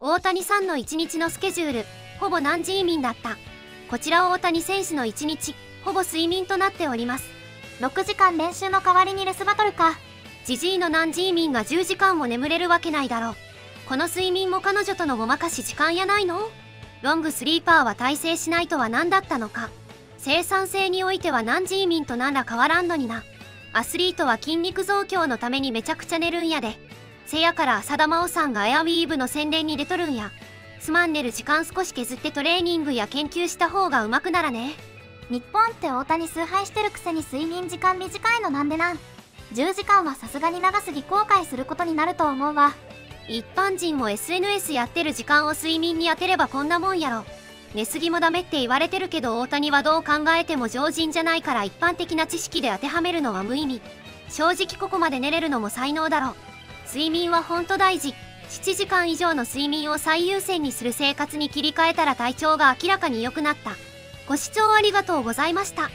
大谷さんの1日のスケジュールほぼ何時移民だった。こちら大谷選手の1日ほぼ睡眠となっております。6時間練習の代わりにレスバトルか。ジジイの何時移民が10時間も眠れるわけないだろう。この睡眠も彼女とのごまかし時間やないの？ロングスリーパーは耐性しないとは何だったのか。生産性においては何時移民と何ら変わらんのにな。アスリートは筋肉増強のためにめちゃくちゃ寝るんやで。せやから浅田真央さんがエアウィーヴの宣伝に出とるんや。すまん寝る時間少し削ってトレーニングや研究した方が上手くならね。日本って大谷崇拝してるくせに睡眠時間短いのなんでなん。10時間はさすがに長すぎ後悔することになると思うわ。一般人も SNS やってる時間を睡眠に当てればこんなもんやろ。寝すぎもダメって言われてるけど大谷はどう考えても常人じゃないから一般的な知識で当てはめるのは無意味。正直ここまで寝れるのも才能だろ。睡眠はほんと大事。7時間以上の睡眠を最優先にする生活に切り替えたら体調が明らかに良くなった。ご視聴ありがとうございました。